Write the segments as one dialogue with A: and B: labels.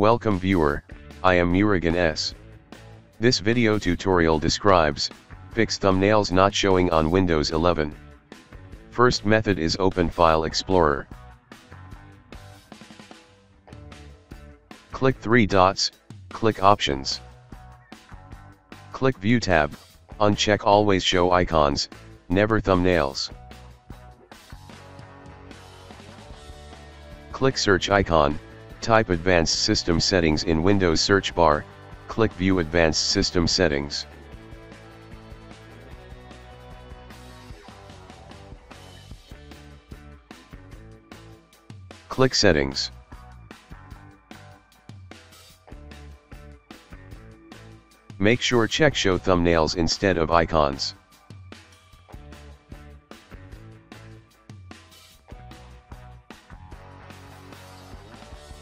A: Welcome viewer, I am Murugan S. This video tutorial describes, fix thumbnails not showing on Windows 11. First method is open File Explorer. Click three dots, click Options. Click View tab, uncheck Always Show Icons, Never Thumbnails. Click Search icon, type Advanced System Settings in Windows search bar, click View Advanced System Settings. Click Settings. Make sure check Show Thumbnails instead of icons.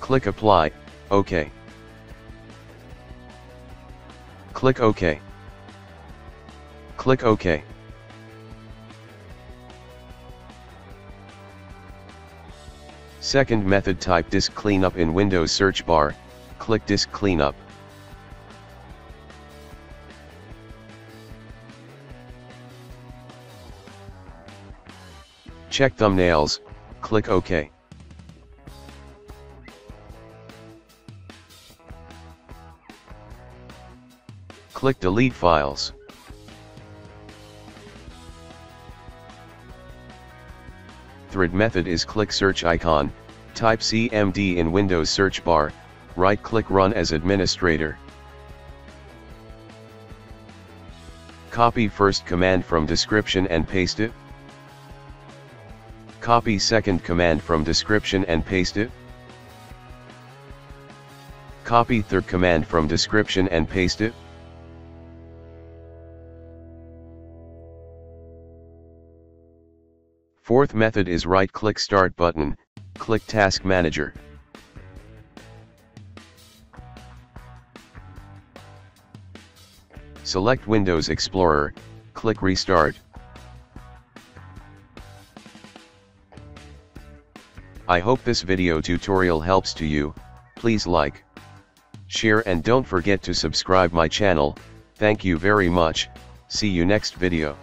A: Click Apply, OK. Click OK. Click OK. Second method type disk cleanup in Windows search bar, click disk cleanup. Check thumbnails, click OK. Click Delete Files. Thread method is click search icon, type CMD in Windows search bar, right click Run as administrator. Copy first command from description and paste it. Copy second command from description and paste it. Copy third command from description and paste it. Fourth method is right-click Start button, click Task Manager. Select Windows Explorer, click Restart. I hope this video tutorial helps to you, please like, share and don't forget to subscribe my channel, thank you very much, see you next video.